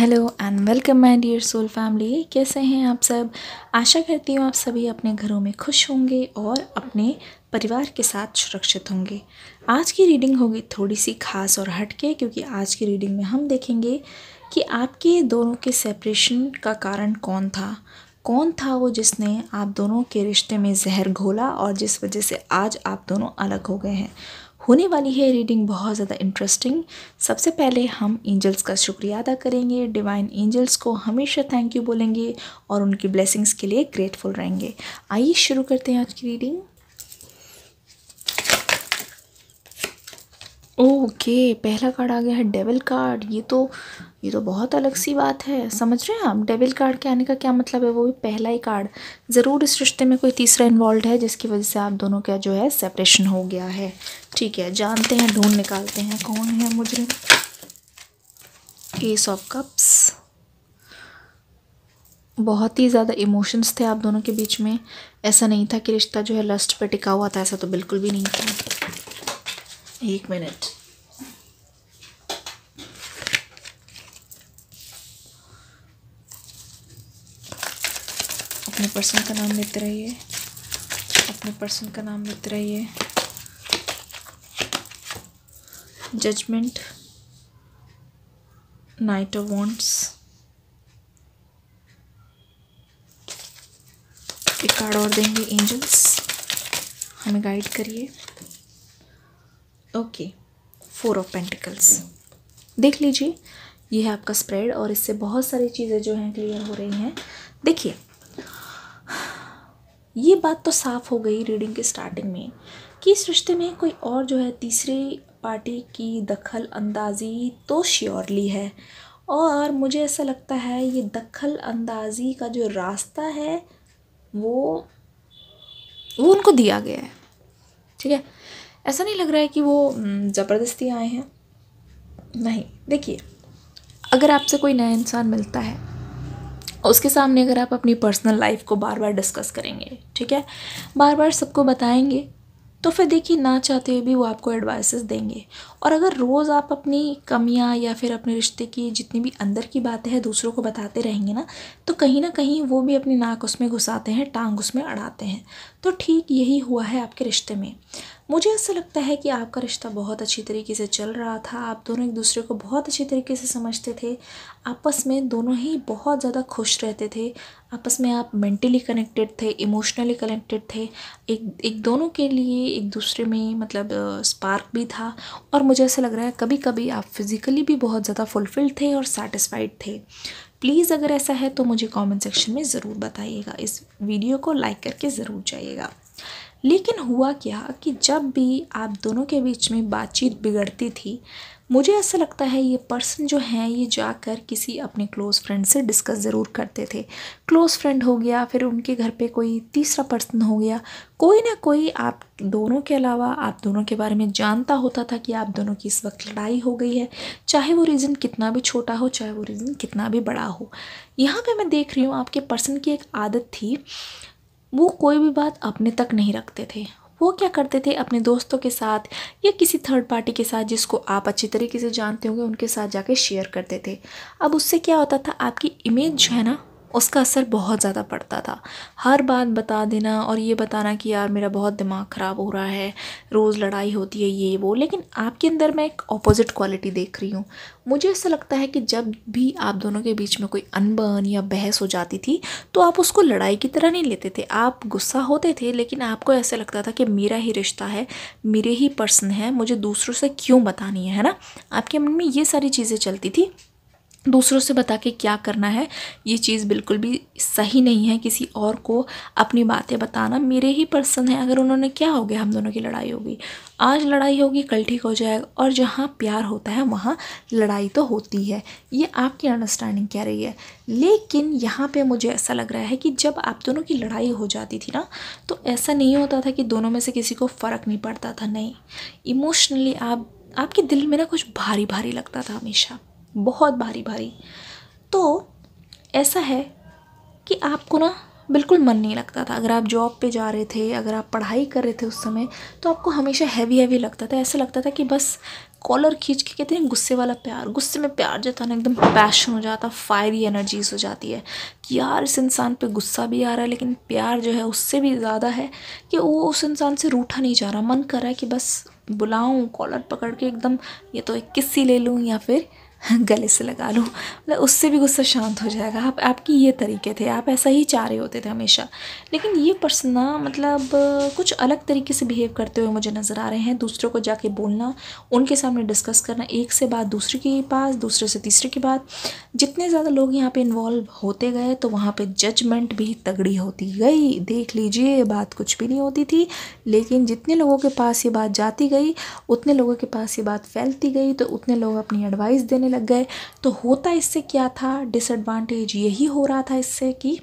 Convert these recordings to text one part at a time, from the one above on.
Hello and welcome my dear soul family. कैसे हैं आप सब? आशा करती हूँ आप सभी अपने घरों में खुश होंगे और अपने परिवार के साथ सुरक्षित होंगे। आज की रीडिंग होगी थोड़ी सी खास और हटके, क्योंकि आज की रीडिंग में हम देखेंगे कि आपके दोनों के सेपरेशन का कारण कौन था। कौन था वो जिसने आप दोनों के रिश्ते में जहर घोला और जिस वजह से आज आप दोनों अलग हो गए हैं? होने वाली है रीडिंग बहुत ज़्यादा इंटरेस्टिंग सबसे पहले हम एंजल्स का शुक्रिया अदा करेंगे। डिवाइन एंजल्स को हमेशा थैंक यू बोलेंगे और उनकी ब्लेसिंग्स के लिए ग्रेटफुल रहेंगे। आइए शुरू करते हैं आज की रीडिंग ओके, पहला कार्ड आ गया है डेविल कार्ड ये तो ये तो बहुत अलग सी बात है। समझ रहे हैं आप? डेविल कार्ड के आने का क्या मतलब है? वो भी पहला ही कार्ड ज़रूर इस रिश्ते में कोई तीसरा इन्वॉल्व है, जिसकी वजह से आप दोनों का जो है सेपरेशन हो गया है। ठीक है, जानते हैं, ढूंढ निकालते हैं कौन है मुझे एस ऑफ़ कप्स बहुत ही ज़्यादा इमोशंस थे आप दोनों के बीच में। ऐसा नहीं था कि रिश्ता जो है लस्ट पर टिका हुआ था, ऐसा तो बिल्कुल भी नहीं था। एक मिनट अपने पर्सन का नाम लेते रहिए। अपने पर्सन का नाम लेते रहिए। जजमेंट नाइट ऑफ़ वॉन्ट्स एक कार्ड और देंगे एंजल्स हमें गाइड करिए। ओके फोर ऑफ़ पेंटिकल्स देख लीजिए, ये है आपका स्प्रेड और इससे बहुत सारी चीज़ें जो हैं क्लियर हो रही हैं। देखिए ये बात तो साफ़ हो गई रीडिंग के स्टार्टिंग में, कि इस रिश्ते में कोई और जो है तीसरी पार्टी की दखल अंदाज़ी तो श्योरली है। और मुझे ऐसा लगता है ये दखल अंदाज़ी का जो रास्ता है, वो वो उनको दिया गया है। ठीक है? ऐसा नहीं लग रहा है कि वो ज़बरदस्ती आए हैं। नहीं, देखिए, अगर आपसे कोई नया इंसान मिलता है उसके सामने अगर आप अपनी पर्सनल लाइफ को बार बार डिस्कस करेंगे, ठीक है? बार बार सबको बताएँगे तो फिर देखिए, ना चाहते हुए भी वो आपको एडवाइसेस देंगे। और अगर रोज़ आप अपनी कमियाँ या फिर अपने रिश्ते की जितनी भी अंदर की बातें हैं, दूसरों को बताते रहेंगे ना तो कहीं ना कहीं वो भी अपनी नाक उसमें घुसाते हैं, टांग उसमें अड़ाते हैं। तो ठीक यही हुआ है आपके रिश्ते में। मुझे ऐसा लगता है कि आपका रिश्ता बहुत अच्छी तरीके से चल रहा था। आप दोनों एक दूसरे को बहुत अच्छी तरीके से समझते थे। आपस में दोनों ही बहुत ज़्यादा खुश रहते थे। आपस में आप मेंटली कनेक्टेड थे, इमोशनली कनेक्टेड थे। एक एक दोनों के लिए एक दूसरे में मतलब स्पार्क भी था। और मुझे ऐसा लग रहा है कभी कभी आप फिज़िकली भी बहुत ज़्यादा फुलफिल्ड थे और सेटिस्फाइड थे। प्लीज़ अगर ऐसा है तो मुझे कमेंट सेक्शन में ज़रूर बताइएगा। इस वीडियो को लाइक करके ज़रूर जाइएगा। लेकिन हुआ क्या कि जब भी आप दोनों के बीच में बातचीत बिगड़ती थी, मुझे ऐसा लगता है ये पर्सन जो हैं, ये जाकर किसी अपने क्लोज़ फ्रेंड से डिस्कस ज़रूर करते थे। क्लोज़ फ्रेंड हो गया, फिर उनके घर पे कोई तीसरा पर्सन हो गया। कोई ना कोई आप दोनों के अलावा आप दोनों के बारे में जानता होता था कि आप दोनों की इस वक्त लड़ाई हो गई है, चाहे वो रीज़न कितना भी छोटा हो, चाहे वो रीज़न कितना भी बड़ा हो। यहाँ पे मैं देख रही हूँ, आपके पर्सन की एक आदत थी वो कोई भी बात अपने तक नहीं रखते थे। वो क्या करते थे अपने दोस्तों के साथ या किसी थर्ड पार्टी के साथ जिसको आप अच्छी तरीके से जानते होंगे, उनके साथ जाके शेयर करते थे। अब उससे क्या होता था, आपकी इमेज जो है ना उसका असर बहुत ज़्यादा पड़ता था। हर बात बता देना और ये बताना कि यार मेरा बहुत दिमाग ख़राब हो रहा है, रोज़ लड़ाई होती है, ये, वो, लेकिन आपके अंदर मैं एक अपोजिट क्वालिटी देख रही हूँ। मुझे ऐसा लगता है कि जब भी आप दोनों के बीच में कोई अनबन या बहस हो जाती थी तो आप उसको लड़ाई की तरह नहीं लेते थे। आप गुस्सा होते थे, लेकिन आपको ऐसा लगता था कि मेरा ही रिश्ता है, मेरे ही पर्सन है, मुझे दूसरों से क्यों बतानी है ना? आपके मन में ये सारी चीज़ें चलती थी। दूसरों से बता के क्या करना है, ये चीज़ बिल्कुल भी सही नहीं है किसी और को अपनी बातें बताना। मेरे ही पर्सन है, अगर उन्होंने क्या हो गया, हम दोनों की लड़ाई होगी। आज लड़ाई होगी, कल ठीक हो जाएगा, और जहाँ प्यार होता है, वहाँ लड़ाई तो होती है। ये आपकी अंडरस्टैंडिंग क्या रही है। लेकिन यहाँ पे मुझे ऐसा लग रहा है कि जब आप दोनों की लड़ाई हो जाती थी ना तो ऐसा नहीं होता था कि दोनों में से किसी को फ़र्क नहीं पड़ता था, नहीं। इमोशनली आप, आपके दिल में ना कुछ भारी भारी लगता था हमेशा। बहुत भारी भारी। तो ऐसा है कि आपको ना बिल्कुल मन नहीं लगता था। अगर आप जॉब पे जा रहे थे, अगर आप पढ़ाई कर रहे थे उस समय तो आपको हमेशा हैवी हैवी लगता था। ऐसा लगता था कि बस कॉलर खींच के कहते हैं गुस्से वाला प्यार, गुस्से में प्यार जताना एकदम पैशन हो जाता फायरी एनर्जीज हो जाती है कि यार इस इंसान पे गुस्सा भी आ रहा है, लेकिन प्यार जो है उससे भी ज़्यादा है कि वो उस इंसान से रूठा नहीं जा रहा। मन कर रहा है कि बस बुलाऊँ कॉलर पकड़ के एकदम, ये तो एक किस्सी ले लूँ या फिर गले से लगा लो। मतलब उससे भी गुस्सा शांत हो जाएगा। आप, आपकी ये तरीके थे। आप ऐसा ही चाह रहे होते थे हमेशा। लेकिन ये पर्सन ना मतलब कुछ अलग तरीके से बिहेव करते हुए मुझे नज़र आ रहे हैं। दूसरों को जाके बोलना, उनके सामने डिस्कस करना, एक से बात दूसरे के पास, दूसरे से तीसरे की बात जितने ज़्यादा लोग यहाँ पर इन्वॉल्व होते गए तो वहाँ पर जजमेंट भी तगड़ी होती गई। देख लीजिए बात कुछ भी नहीं होती थी। लेकिन जितने लोगों के पास ये बात जाती गई, उतने लोगों के पास ये बात फैलती गई तो उतने लोग अपनी एडवाइस देने लग गए। तो होता इससे क्या था? डिसएडवांटेज यही हो रहा था इससे कि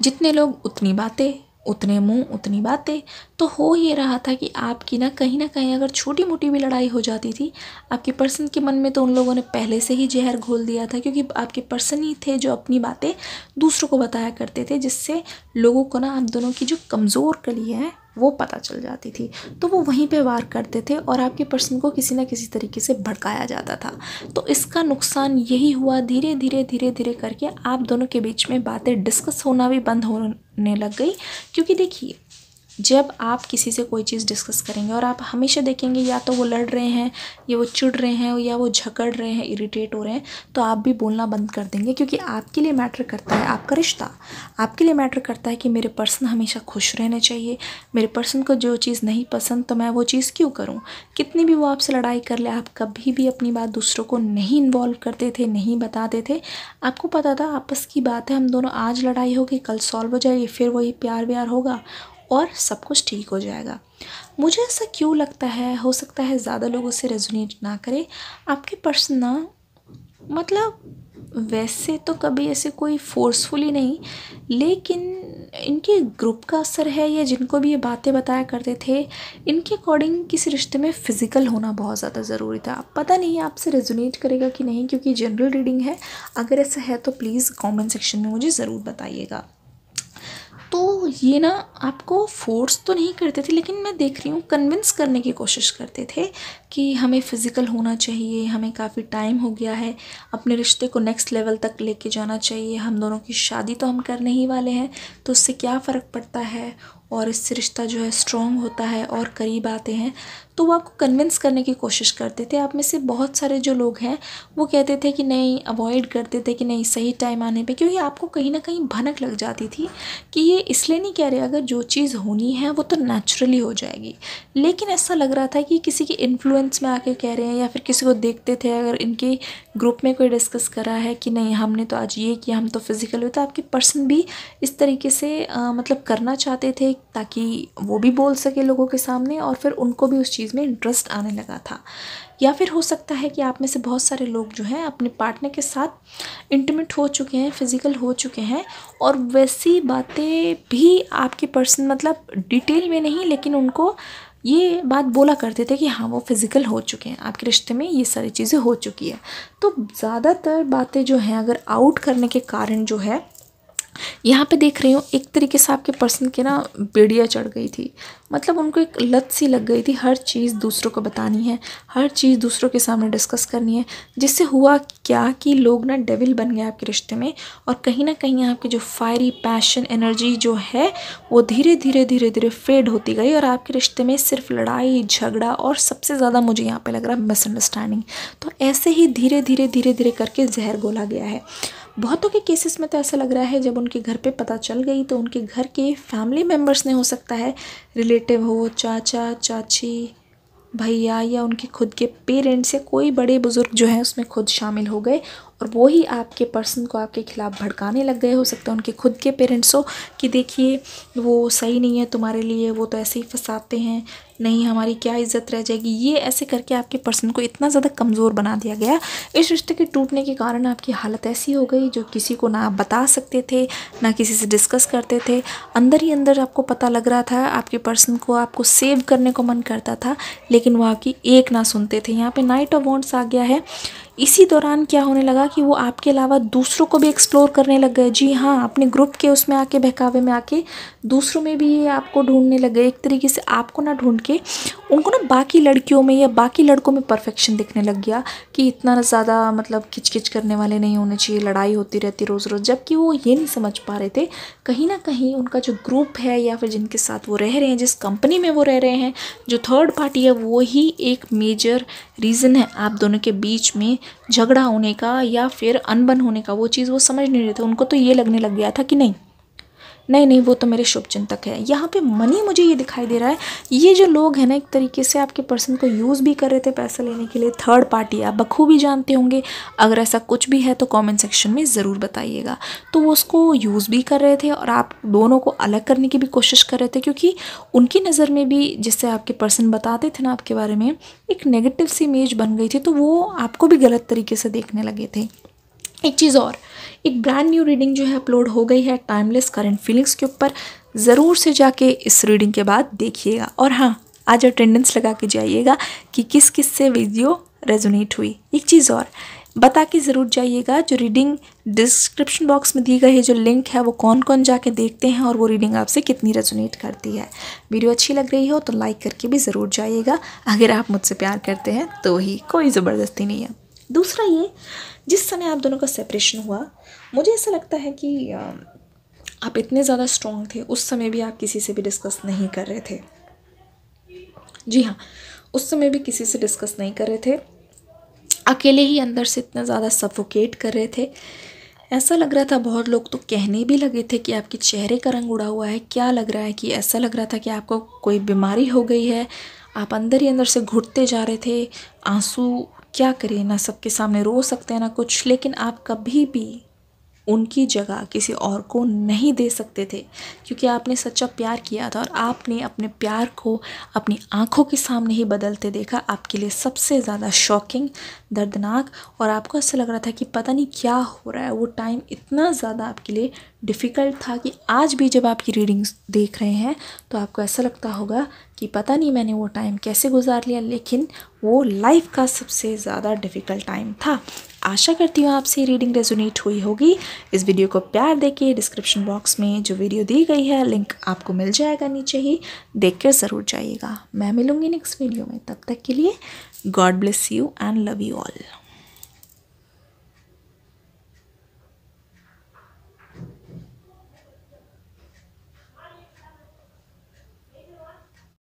जितने लोग उतनी बातें, उतने मुँह, उतनी बातें। तो हो ये रहा था कि आपकी ना कहीं ना कहीं अगर छोटी मोटी भी लड़ाई हो जाती थी, आपके पर्सन के मन में तो उन लोगों ने पहले से ही जहर घोल दिया था क्योंकि आपके पर्सन ही थे जो अपनी बातें दूसरों को बताया करते थे, जिससे लोगों को ना आप दोनों की जो कमज़ोर कली है वो पता चल जाती थी। तो वो वहीं पे वार करते थे और आपके पर्सन को किसी ना किसी तरीके से भड़काया जाता था। तो इसका नुकसान यही हुआ धीरे धीरे धीरे धीरे करके आप दोनों के बीच में बातें डिस्कस होना भी बंद होने लग गई। क्योंकि देखिए जब आप किसी से कोई चीज़ डिस्कस करेंगे और आप हमेशा देखेंगे या तो वो लड़ रहे हैं, या वो चिढ़ रहे हैं, या वो झकड़ रहे हैं इरिटेट हो रहे हैं तो आप भी बोलना बंद कर देंगे क्योंकि आपके लिए मैटर करता है आपका रिश्ता। आपके लिए मैटर करता है कि मेरे पर्सन हमेशा खुश रहने चाहिए। मेरे पर्सन को जो चीज़ नहीं पसंद तो मैं वो चीज़ क्यों करूँ? कितनी भी वो आपसे लड़ाई कर ले, आप कभी भी अपनी बात दूसरों को नहीं इन्वॉल्व करते थे, नहीं बताते थे। आपको पता था आपस की बात है, हम दोनों आज लड़ाई होगी, कल सॉल्व हो जाएगी, फिर वही प्यार व्यार होगा। और सब कुछ ठीक हो जाएगा। मुझे ऐसा क्यों लगता है? हो सकता है ज़्यादा लोग उसे रेजोनेट ना करें। आपके पर्सन ना मतलब वैसे तो कभी ऐसे कोई फोर्सफुली नहीं, लेकिन इनके ग्रुप का असर है या जिनको भी ये बातें बताया करते थे, इनके अकॉर्डिंग किसी रिश्ते में फ़िज़िकल होना बहुत ज़्यादा ज़रूरी था। पता नहीं है आपसे रेजोनेट करेगा कि नहीं, क्योंकि जनरल रीडिंग है। अगर ऐसा है तो प्लीज़ कमेंट सेक्शन में मुझे ज़रूर बताइएगा। तो ये ना आपको फोर्स तो नहीं करते थे, लेकिन मैं देख रही हूँ कन्विंस करने की कोशिश करते थे कि हमें फ़िज़िकल होना चाहिए, हमें काफ़ी टाइम हो गया है, अपने रिश्ते को नेक्स्ट लेवल तक लेके जाना चाहिए, हम दोनों की शादी तो हम करने ही वाले हैं तो उससे क्या फ़र्क पड़ता है? और इससे रिश्ता जो है स्ट्रॉन्ग होता है और करीब आते हैं। तो वो आपको कन्विंस करने की कोशिश करते थे। आप में से बहुत सारे जो लोग हैं, वो कहते थे कि नहीं अवॉइड करते थे कि नहीं, सही टाइम आने पे, क्योंकि आपको कहीं ना कहीं भनक लग जाती थी कि ये इसलिए नहीं कह रहे अगर जो चीज़ होनी है वो तो नेचुरली हो जाएगी. लेकिन ऐसा लग रहा था कि किसी के इन्फ्लुएंस में आके कह रहे हैं या फिर किसी को देखते थे अगर इनके ग्रुप में कोई डिस्कस करा है कि नहीं हमने तो आज ये किया हम तो फ़िज़िकल हुए तो आपके पर्सन भी इस तरीके से आ, मतलब करना चाहते थे ताकि वो भी बोल सके लोगों के सामने और फिर उनको भी उस चीज़ में इंटरेस्ट आने लगा था। या फिर हो सकता है कि आप में से बहुत सारे लोग जो हैं अपने पार्टनर के साथ इंटीमेट हो चुके हैं फ़िज़िकल हो चुके हैं और वैसी बातें भी आपके पर्सन मतलब डिटेल में नहीं, लेकिन उनको ये बात बोला करते थे कि हाँ वो फ़िज़िकल हो चुके हैं। आपके रिश्ते में ये सारी चीज़ें हो चुकी है। तो ज़्यादातर बातें जो हैं, अगर आउट करने के कारण जो है यहाँ पे देख रही हूँ, एक तरीके से आपके पर्सन के ना बेड़िया चढ़ गई थी। मतलब उनको एक लत सी लग गई थी, हर चीज़ दूसरों को बतानी है, हर चीज़ दूसरों के सामने डिस्कस करनी है, जिससे हुआ क्या कि लोग ना डेविल बन गए आपके रिश्ते में और कहीं ना कहीं आपकी जो फायरी पैशन एनर्जी जो है, वो धीरे धीरे धीरे धीरे फेड होती गई और आपके रिश्ते में सिर्फ़ लड़ाई, झगड़ा और सबसे ज़्यादा मुझे यहाँ पर लग रहा है मिसअंडरस्टैंडिंग तो ऐसे ही धीरे धीरे धीरे धीरे करके जहर गोला गया है। बहुतों के केसेस में तो ऐसा लग रहा है, जब उनके घर पे पता चल गई तो उनके घर के फैमिली मेंबर्स ने, हो सकता है रिलेटिव हो, चाचा, चाची, भैया या उनके खुद के पेरेंट्स या कोई बड़े बुज़ुर्ग जो हैं, उसमें खुद शामिल हो गए और वो ही आपके पर्सन को आपके ख़िलाफ़ भड़काने लग गए हो सकता है उनके खुद के पेरेंट्स हो कि देखिए, वो सही नहीं है तुम्हारे लिए, वो तो ऐसे ही फंसाते हैं, नहीं, हमारी क्या इज़्ज़त रह जाएगी? ये ऐसे करके आपके पर्सन को इतना ज़्यादा कमज़ोर बना दिया गया। इस रिश्ते के टूटने के कारण आपकी हालत ऐसी हो गई जो किसी को ना आप बता सकते थे, ना किसी से डिस्कस करते थे। अंदर ही अंदर आपको पता लग रहा था, आपके पर्सन को, आपको सेव करने को मन करता था, लेकिन वो आपकी एक ना सुनते थे। यहाँ पे नाइट ऑफ़ वॉन्ट्स आ गया है। इसी दौरान क्या होने लगा कि वो आपके अलावा दूसरों को भी एक्सप्लोर करने लग गए। जी हाँ अपने ग्रुप के उसमें आके, बहकावे में आके दूसरों में भी ये आपको ढूँढने लग एक तरीके से आपको ना ढूंढ के उनको ना बाकी लड़कियों में या बाकी लड़कों में परफेक्शन दिखने लग गया कि इतना ज़्यादा मतलब खिच करने वाले नहीं होने चाहिए, लड़ाई होती रहती रोज़ रोज़। जबकि वो ये नहीं समझ पा रहे थे, कहीं ना कहीं उनका जो ग्रुप है या फिर जिनके साथ वो रह रहे हैं, जिस कंपनी में वो रह रहे हैं, जो थर्ड पार्टी है, वो ही एक मेजर रीज़न है आप दोनों के बीच में झगड़ा होने का या फिर अनबन होने का। वो चीज़ वो समझ नहीं रहे थे, उनको तो ये लगने लग गया था कि नहीं नहीं नहीं, वो तो मेरे शुभ चिंतक है। यहाँ पे मनी मुझे ये दिखाई दे रहा है, ये जो लोग हैं ना, एक तरीके से आपके पर्सन को यूज़ भी कर रहे थे पैसा लेने के लिए थर्ड पार्टी आप बखूबी जानते होंगे। अगर ऐसा कुछ भी है तो कमेंट सेक्शन में ज़रूर बताइएगा। तो वो उसको यूज़ भी कर रहे थे और आप दोनों को अलग करने की भी कोशिश कर रहे थे, क्योंकि उनकी नज़र में भी, जिससे आपके पर्सन बताते थे ना आपके बारे में, एक नेगेटिव सी इमेज बन गई थी तो वो आपको भी गलत तरीके से देखने लगे थे। एक चीज़ और, एक ब्रांड न्यू रीडिंग जो है अपलोड हो गई है टाइमलेस करंट फीलिंग्स के ऊपर। ज़रूर से जाके इस रीडिंग के बाद देखिएगा। और हाँ आज अटेंडेंस लगा के जाइएगा कि किस किस से वीडियो रेजोनेट हुई। एक चीज़ और, बता के ज़रूर जाइएगा जो रीडिंग डिस्क्रिप्शन बॉक्स में दी गई है, जो लिंक है, वो कौन कौन जाके देखते हैं और वो रीडिंग आपसे कितनी रेजोनेट करती है। वीडियो अच्छी लग रही हो तो लाइक करके भी ज़रूर जाइएगा। अगर आप मुझसे प्यार करते हैं तो ही कोई ज़बरदस्ती नहीं है। दूसरा ये, जिस समय आप दोनों का सेपरेशन हुआ, मुझे ऐसा लगता है कि आप इतने ज़्यादा स्ट्रॉन्ग थे, उस समय भी आप किसी से भी डिस्कस नहीं कर रहे थे। जी हाँ उस समय भी किसी से डिस्कस नहीं कर रहे थे। अकेले ही अंदर से इतना ज़्यादा सफोकेट कर रहे थे। ऐसा लग रहा था, बहुत लोग तो कहने भी लगे थे कि आपके चेहरे का रंग उड़ा हुआ है। क्या लग रहा है कि ऐसा लग रहा था कि आपको कोई बीमारी हो गई है? आप अंदर ही अंदर से घुटते जा रहे थे, आँसू क्या करें? ना सबके सामने रो सकते हैं, ना कुछ। लेकिन आप कभी भी उनकी जगह किसी और को नहीं दे सकते थे, क्योंकि आपने सच्चा प्यार किया था और आपने अपने प्यार को अपनी आँखों के सामने ही बदलते देखा। आपके लिए सबसे ज़्यादा शॉकिंग दर्दनाक और आपको ऐसा लग रहा था कि पता नहीं क्या हो रहा है। वो टाइम इतना ज़्यादा आपके लिए डिफ़िकल्ट था कि आज भी जब आपकी रीडिंग्स देख रहे हैं तो आपको ऐसा लगता होगा कि पता नहीं मैंने वो टाइम कैसे गुजार लिया, लेकिन वो लाइफ का सबसे ज़्यादा डिफ़िकल्ट टाइम था। आशा करती हूँ आपसे रीडिंग रेजोनेट हुई होगी। इस वीडियो को प्यार देके डिस्क्रिप्शन बॉक्स में जो वीडियो दी गई है लिंक आपको मिल जाएगा नीचे ही। देख कर ज़रूर जाइएगा। मैं मिलूँगी नेक्स्ट वीडियो में। तब तक के लिए god bless you and love you all